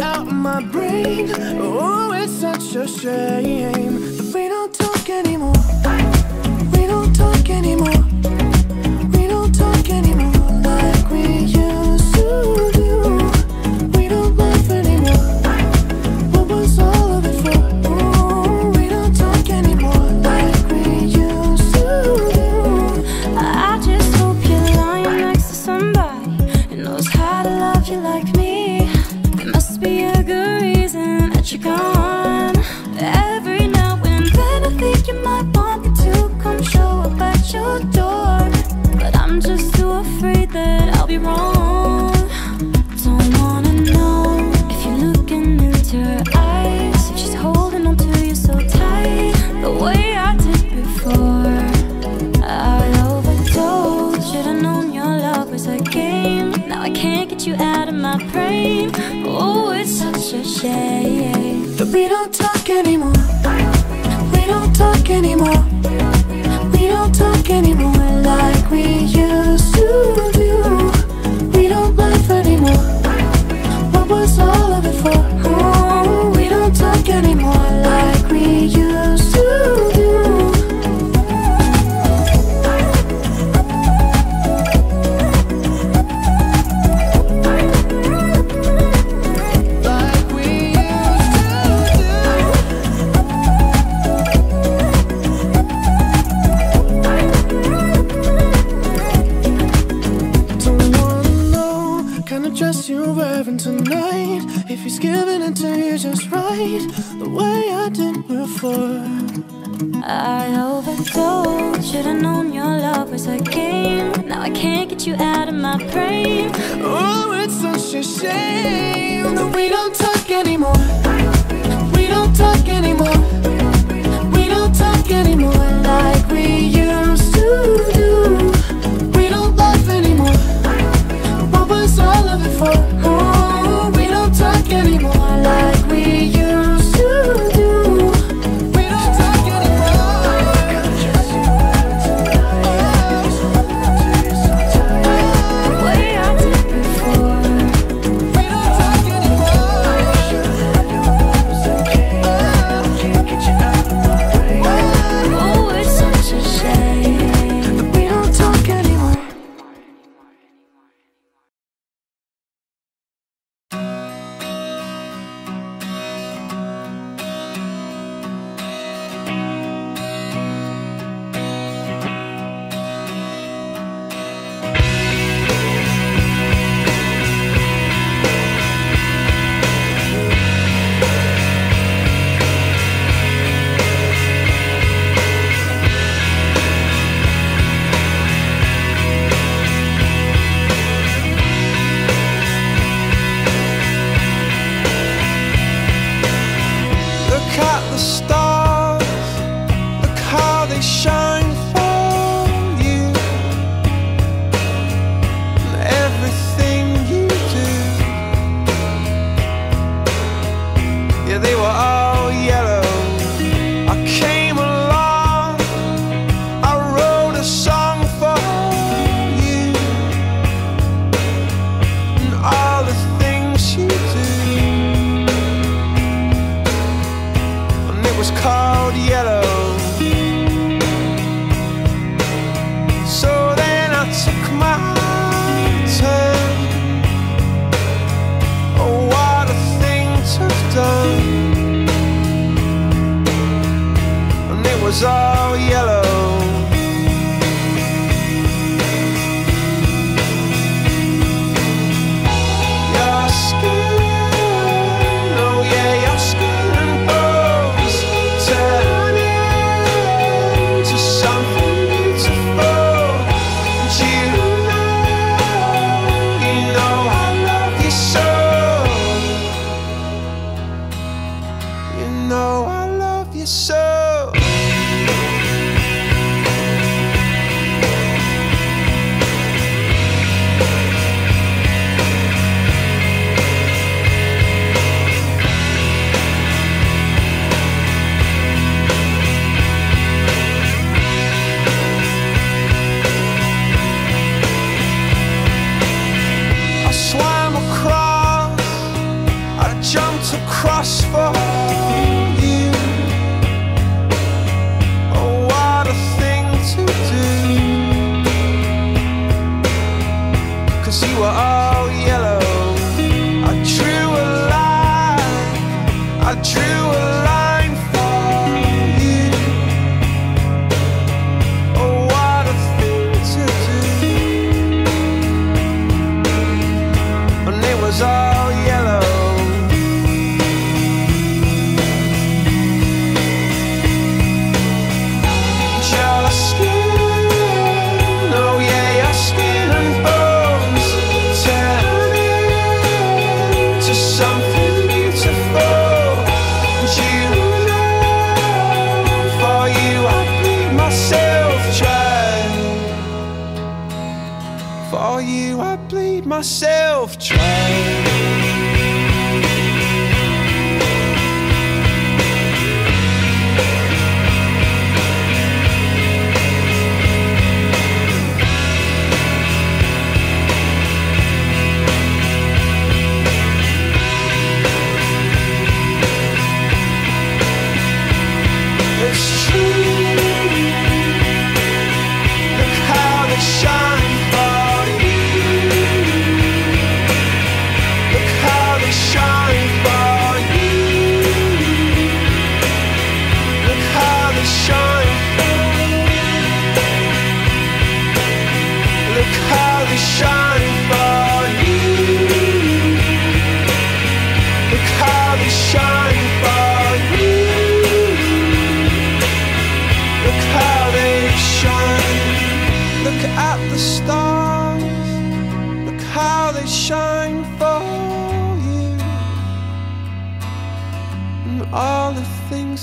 out my brain. Oh, it's such a shame. you out of my brain Oh, it's such a shame. That we don't talk anymore. We don't talk anymore. We don't talk anymore like we used to do. We don't laugh anymore. What was all of it for? Oh, we don't talk anymore like my. stop. know I love you so. It's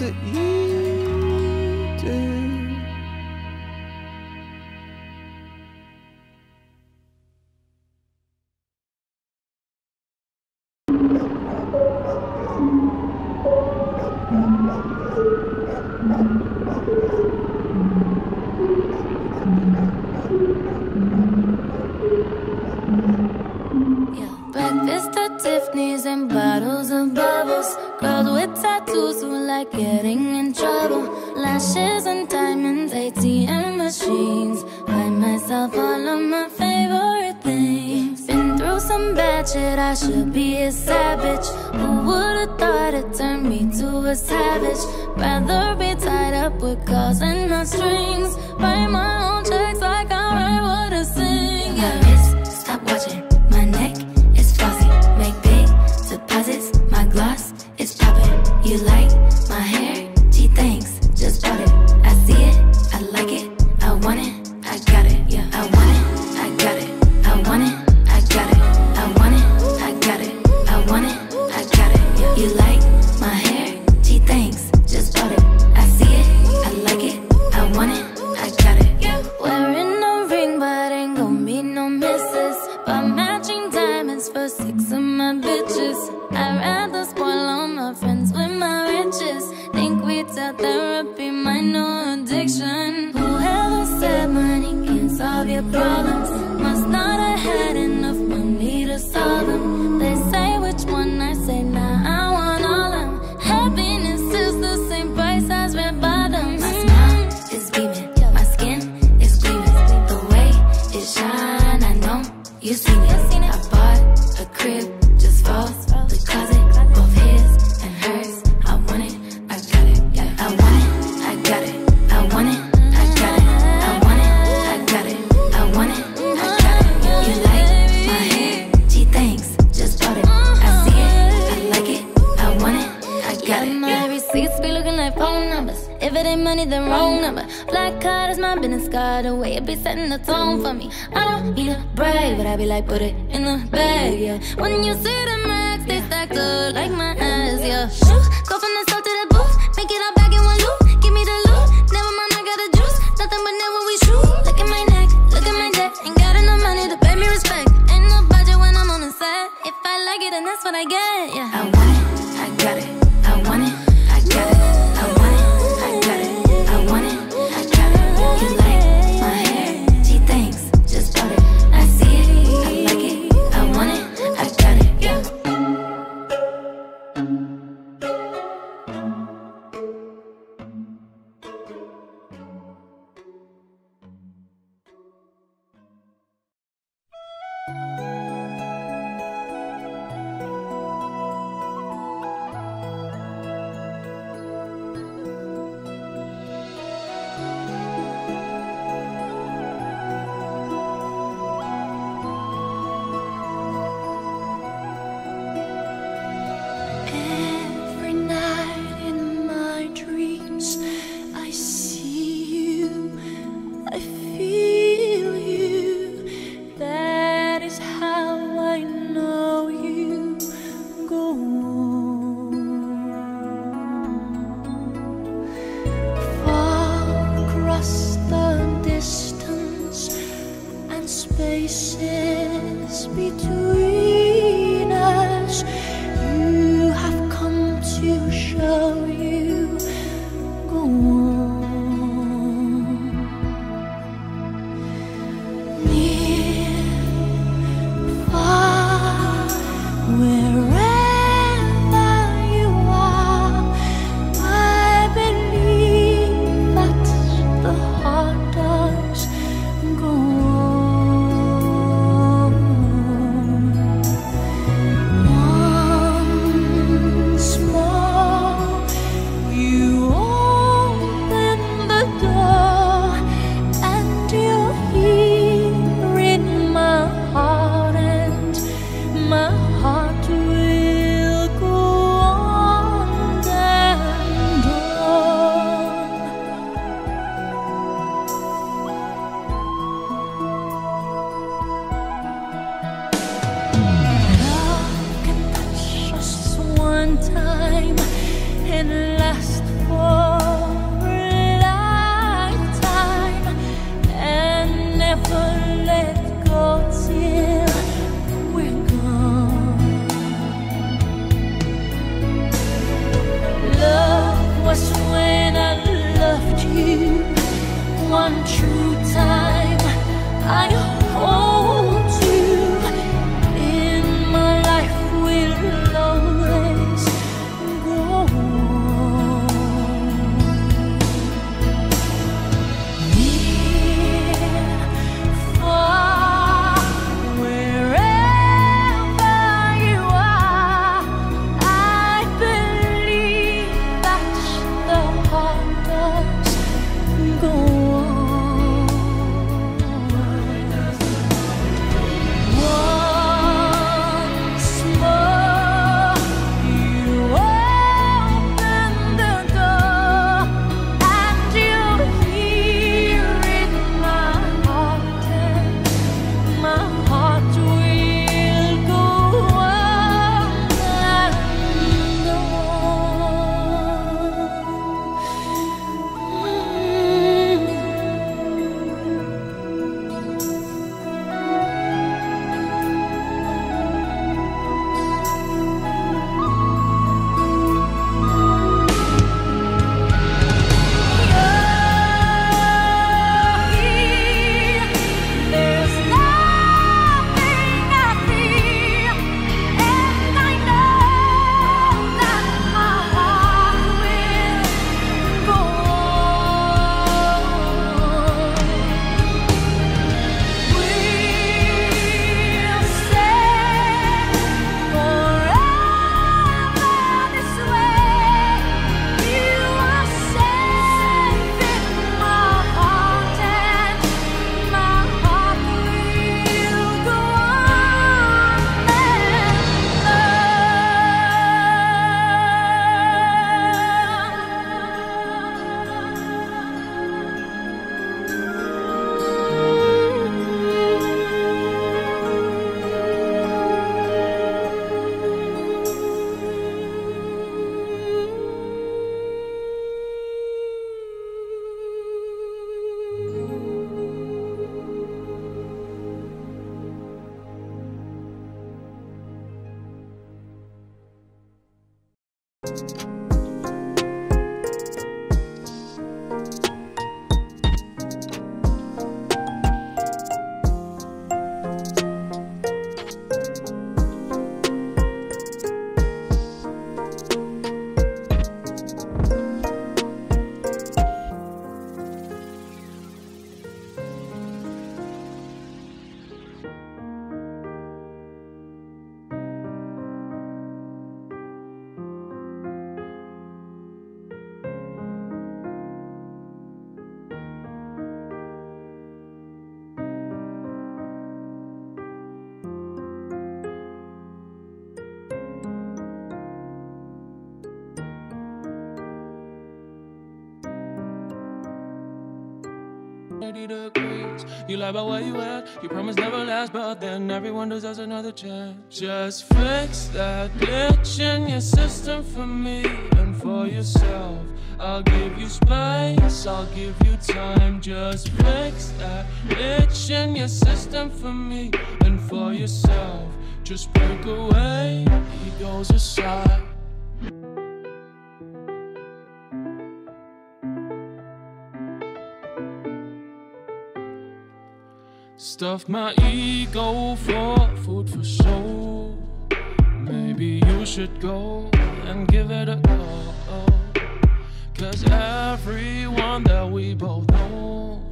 that you do. Yeah. Breakfast at Tiffany's and bottles of bubbles. Tattoos who like getting in trouble. Lashes and diamonds, ATM machines. Buy myself all of my favorite things. Been through some bad shit, I should be a savage. Who would've thought it turned me to a savage? Rather be tied up with calls and not strings. Write my own checks like I write what I sing. Yeah. My wrist, stop watching. My neck is flossy. Make big deposits. My gloss They say which one I say numbers. If it ain't money, then wrong mm. number. Black card is my business card. The way it be setting the tone for me. I don't need a brag, but I be like, put it in the bag, yeah. When you see the max, they stacked up like my ass, yeah. Shoo, go from the south to the booth, make it all back in one loop. Give me the loot, never mind, I got the juice. Nothing but never we shoot. Look at my neck, look at my debt. Ain't got enough money to pay me respect. Ain't no budget when I'm on the set. If I like it, then that's what I get, yeah. I one true 180 degrees. You lie about where you at, you promise never last, but then everyone deserves another chance. Just fix that glitch in your system for me and for yourself. I'll give you space, I'll give you time. Just fix that glitch in your system for me and for yourself. Just break away, he goes aside. Stuff my ego for food for soul. Maybe you should go and give it a go. Cause everyone that we both know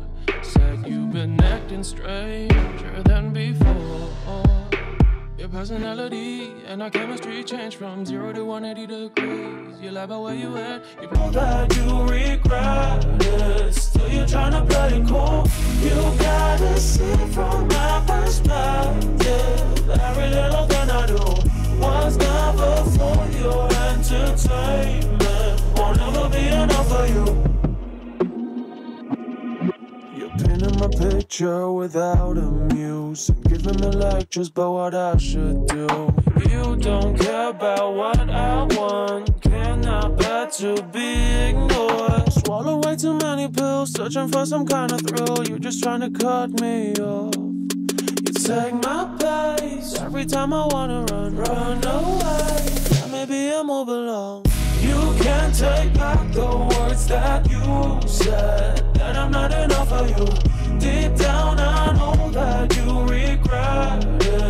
said you've been acting stranger than before. Your personality and our chemistry changed from zero to 180 degrees. You lie about where you at. You know that you regret it. Still, you're trying to play it cool. You gotta see from my perspective. Every little thing I do was never for your entertainment. Won't ever be enough for you. Picture without a muse and giving me lectures about what I should do. You don't care about what I want. Cannot bear to be ignored. Swallow way too many pills, searching for some kind of thrill. You're just trying to cut me off. You take my place every time I wanna run, run away. Yeah, maybe I move along. You can't take back the words that you said. That I'm not enough for you. Deep down, I know that you regret it.